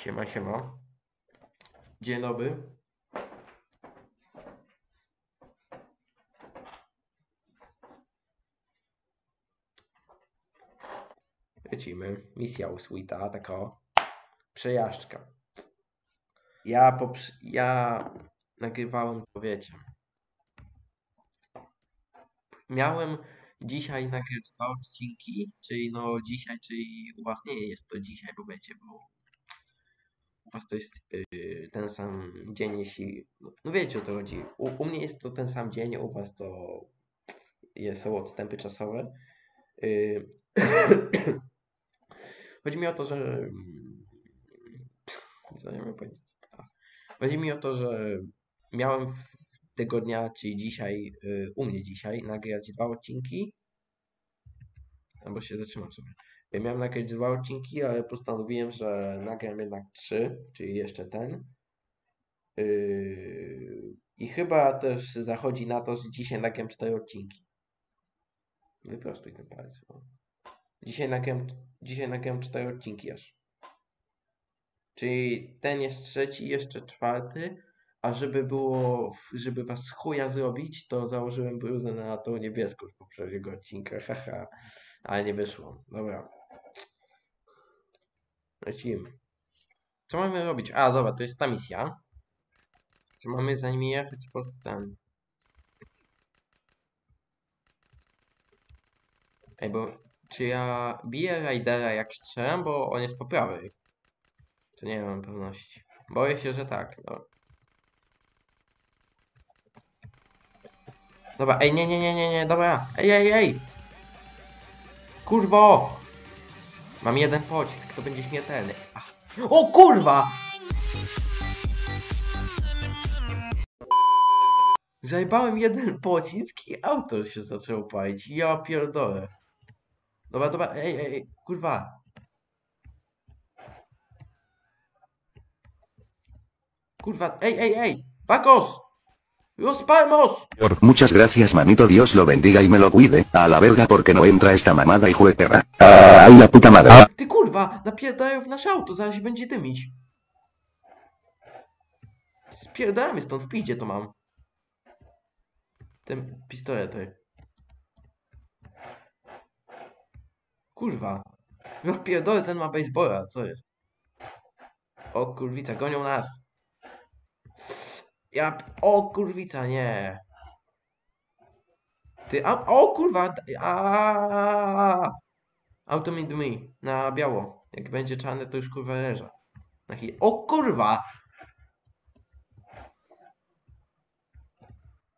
Siema, siema. Dzień dobry. Lecimy. Misja usłita, taka przejażdżka. Ja poprz... ja nagrywałem, to wiecie. Miałem dzisiaj nagrać dwa odcinki, czyli no dzisiaj, czyli u was nie jest to dzisiaj, bo wiecie, bo u was to jest yy, ten sam dzień, jeśli... No wiecie o to chodzi. U, u mnie jest to ten sam dzień, u was to jest, są odstępy czasowe. Yy, Chodzi mi o to, że... mm, Co ja powiedzieć? A. Chodzi mi o to, że miałem tego dnia, czyli dzisiaj, yy, u mnie dzisiaj, nagrać dwa odcinki. Albo się zatrzymam sobie. Miałem nagrać dwa odcinki, ale postanowiłem, że nagram jednak trzy, czyli jeszcze ten. Yy, I chyba też zachodzi na to, że dzisiaj nagram cztery odcinki. Wyprostuj ten palec. Dzisiaj nagram, dzisiaj nagram cztery odcinki aż. Czyli ten jest trzeci, jeszcze czwarty. A żeby było, żeby was chuja zrobić, to założyłem bluzę na tą niebieską z poprzedniego odcinka. Haha. Ale nie wyszło. Dobra. Lecimy. Co mamy robić? A, dobra, to jest ta misja. Co mamy za nimi jechać? Po prostu tam. Ej, bo czy ja biję Raidera jak strzelam, bo on jest po prawej? To nie mam pewności. Boję się, że tak. No. Dobra, ej, nie, nie, nie, nie, nie, dobra. Ej, ej, ej! Kurwo! Mam jeden pocisk, to będzie śmiertelny. Ach. O kurwa! Zajebałem jeden pocisk i auto się zaczęło palić. Ja pierdolę. Dobra, dobra, ej, ej, kurwa. Kurwa, ej, ej, ej, ¡Vacos! ¡Los palmos! Muchas gracias manito Dios lo bendiga y me lo cuide, a la verga porque no entra esta mamada y de perra. Ay la puta madre. Ty kurwa, napierdają w nasze auto, zaraz się będzie dymić. Spierdajmy stąd, w piździe to mam. Ten pistolety. Kurwa. Ja pierdolę, ten ma baseballa, co jest? O kurwica, gonią nas. Ja... O kurwica, nie. Ty, a... O kurwa, a. Auto mi dmi, na biało. Jak będzie czarne, to już kurwa leża. Na chwilę. O kurwa!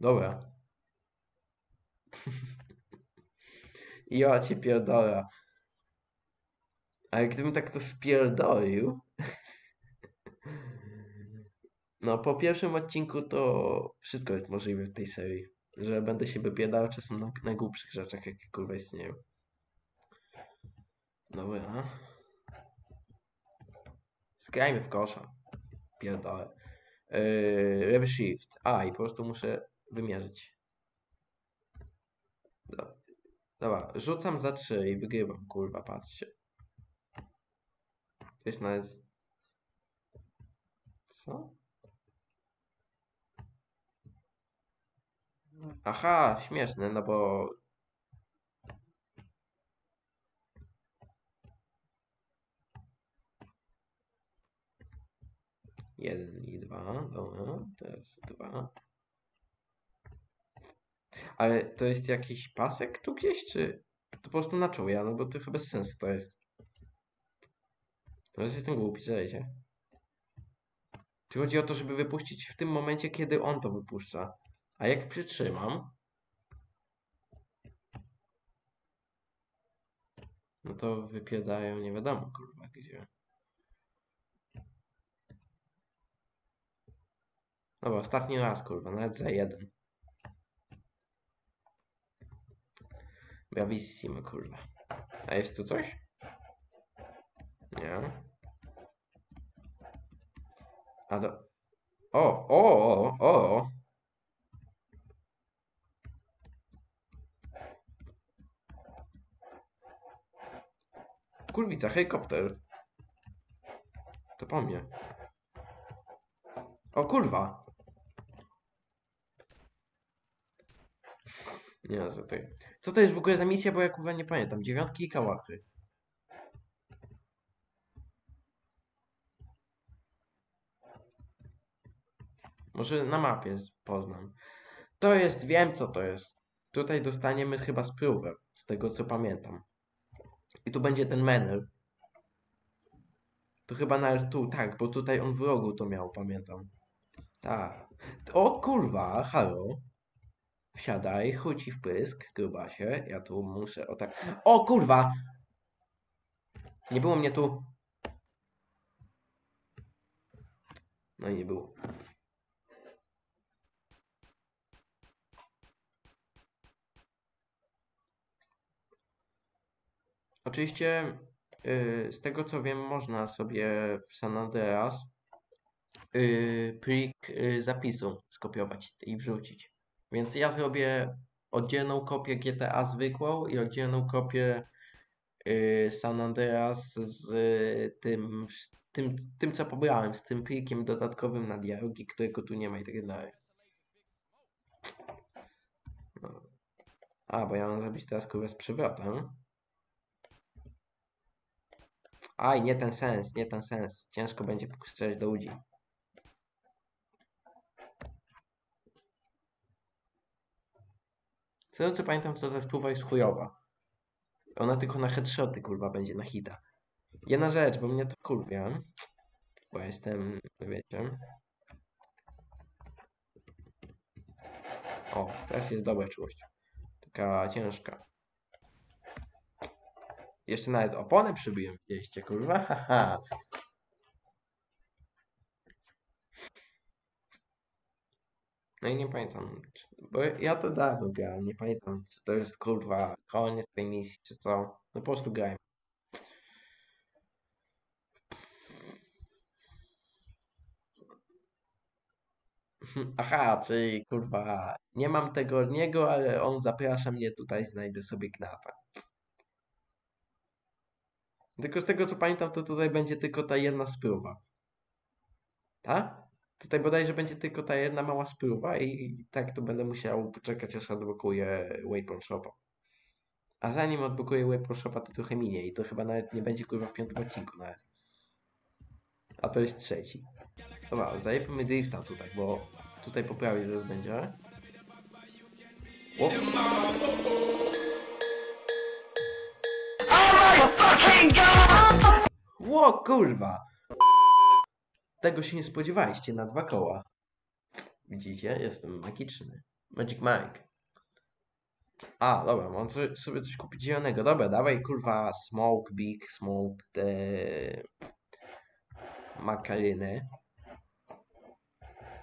Dobra. ja cię pierdolę. Ale gdybym tak to spierdolił... No, po pierwszym odcinku to wszystko jest możliwe w tej serii. Że będę się wybiedał czasem na najgłupszych rzeczach, jakie kurwa istnieją. Dobra. Skrajmy w kosza. Pierdolę. Yy, shift. A, i po prostu muszę wymierzyć. Dobra. Dobra, rzucam za 3 i wygrywam, kurwa, patrzcie. To jest nawet... Co? Aha, śmieszne, no bo... Jeden i dwa, dobra, teraz dwa. Ale to jest jakiś pasek tu gdzieś, czy to po prostu na czuja? No bo to chyba bez sensu to jest. To jest jestem głupi, czekajcie. Czy chodzi o to, żeby wypuścić w tym momencie, kiedy on to wypuszcza? A jak przytrzymam, no to wypiedają nie wiadomo kurwa gdzie. Dobra, ostatni raz, kurwa, nawet za jeden. Bravissimo, kurwa. A jest tu coś? Nie. A do... O, o, o, o! Kurwica, helikopter. To po mnie. O kurwa. Nie no, co to Co to jest w ogóle za misja, bo ja kurwa nie pamiętam. Dziewiątki i kałachy. Może na mapie poznam. To jest, wiem co to jest. Tutaj dostaniemy chyba sprówę, z tego co pamiętam. I tu będzie ten menel. To chyba na R2, tak, bo tutaj on w rogu to miał, pamiętam. Tak. O kurwa, halo. Wsiadaj, chuj ci w pysk, grubasie. Ja tu muszę, o tak. O kurwa! Nie było mnie tu. No i nie było. Oczywiście yy, z tego co wiem można sobie w San Andreas yy, plik yy, zapisu skopiować i wrzucić. Więc ja zrobię oddzielną kopię GTA zwykłą i oddzielną kopię San Andreas z y, tym, tym, tym, co pobrałem, z tym plikiem dodatkowym na dialogi, którego tu nie ma i tak dalej. No. A, bo ja mam zrobić teraz kurwa z przywrotem. Aj, nie ten sens, nie ten sens. Ciężko będzie strzelać do ludzi. Z tego co pamiętam, to ta spróba jest chujowa. Ona tylko na headshoty, kurwa, będzie na hita. Jedna rzecz, bo mnie to kurwia. Bo jestem, wiecie. O, teraz jest dobra czułość. Taka ciężka. Jeszcze nawet oponę przybiłem, widzieliście, kurwa, haha. No i nie pamiętam, czy, bo ja to dawno grałem, nie pamiętam, czy to jest, kurwa, koniec tej misji, czy co. No po prostu grałem. Aha, czyli kurwa, nie mam tego niego, ale on zaprasza mnie tutaj, znajdę sobie gnata. Tylko z tego co pamiętam, to tutaj będzie tylko ta jedna spróba. Tak? Tutaj bodajże będzie tylko ta jedna mała spróba i, tak to będę musiał poczekać aż odblokuję Waypoint Shopa. A zanim odblokuję Waypoint Shopa to trochę minie i to chyba nawet nie będzie kurwa w piątym odcinku nawet. A to jest trzeci. Dobra, zajebmy drifta tutaj, bo tutaj po prawej zaraz będzie. O. Ło, kurwa! Tego się nie spodziewaliście na dwa koła. Widzicie? Jestem magiczny. Magic Mike. A, dobra, mam sobie coś kupić zielonego. Dobra, dawaj kurwa smoke, big smoke, te makaryny.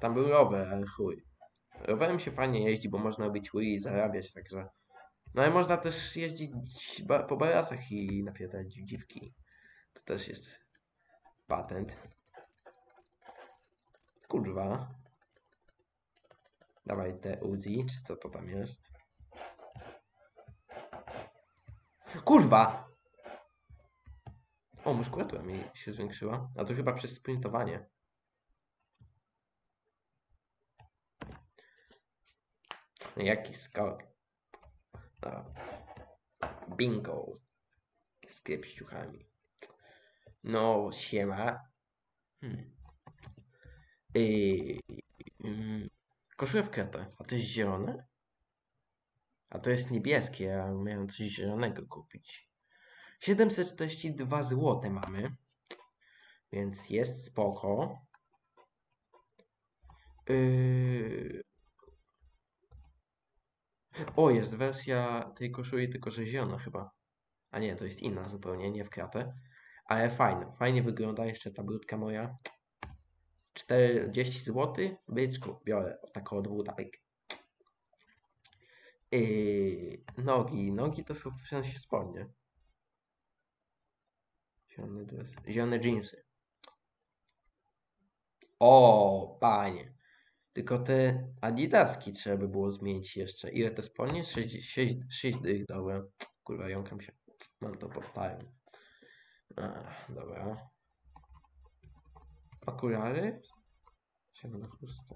Tam był rower, ale chuj. Rowerem się fajnie jeździ, bo można robić Wii i zarabiać, także... No i można też jeździć po barasach i napierdać dziwki. To też jest patent. Kurwa. Dawaj te Uzi, czy co to tam jest? Kurwa! O, muskulatura mi się zwiększyła. A to chyba przez sprintowanie. Jaki skok. Bingo. Z piepściuchami. No, siema. Hmm. Yy, yy, koszulę w kratę. A to jest zielone? A to jest niebieskie. Ja miałem coś zielonego kupić. 742 zł mamy. Więc jest spoko. Yy... O, jest wersja tej koszuli, tylko że zielona chyba. A nie, to jest inna zupełnie, nie w kratę. Ale fajne, fajnie wygląda jeszcze ta brudka moja. 40 zł. Byczku, biorę taką od buta. pyk. Yy, nogi. Nogi to są w sensie spodnie. Zielone. Zielone. O, panie. Tylko te adidaski trzeba by było zmienić jeszcze. Ile te spodnie? 6, 6, 6 dych, dobra. Kurwa, jąkam się. Mam to postałem. Ach, dobra. Okulary? Zielona chusta.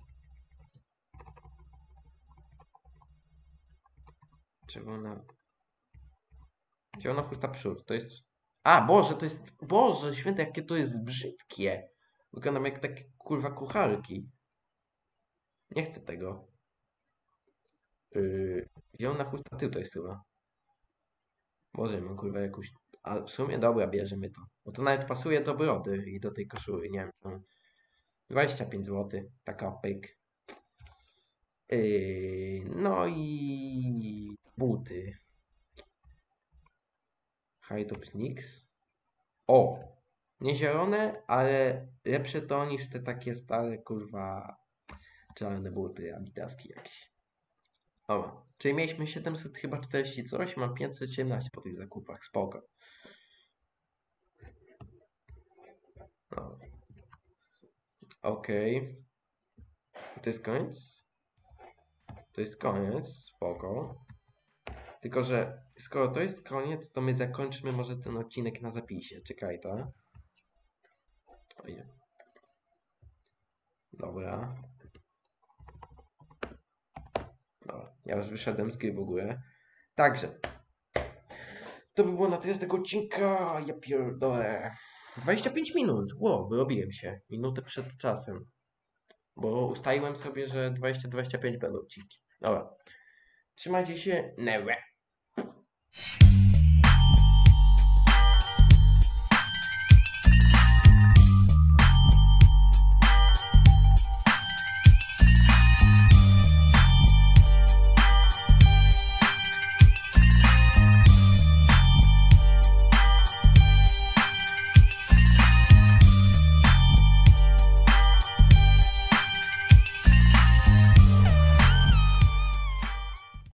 Czerwona... Zielona chusta przód. To jest... A, Boże, to jest... Boże, święte, jakie to jest brzydkie. Wyglądam jak takie, kurwa, kucharki. Nie chcę tego. Yy, zielona chusta tył to jest chyba. Boże, mam kurwa jakąś... A w sumie dobra, bierzemy to. Bo to nawet pasuje do brody i do tej koszuli, nie wiem. no. 25 zł. Taka pyk. Yy, no i buty. High top sneaks. O! Nie zielone, ale lepsze to niż te takie stare, kurwa, czarne buty, adidaski jakieś. O, czyli mieliśmy 700 chyba 40 coś, mam 517 po tych zakupach, spoko. No. Okej. To jest koniec? To jest koniec, spoko. Tylko, że skoro to jest koniec, to my zakończymy może ten odcinek na zapisie. Czekaj, to. Oj. Dobra. Dobra, ja już wyszedłem z gry w ogóle. Także. To by było na tyle z tego odcinka. Ja pierdolę. 25 minut. Wow, wyrobiłem się. Minutę przed czasem. Bo ustaliłem sobie, że 20-25 będą odcinki. Dobra. Trzymajcie się. Newe.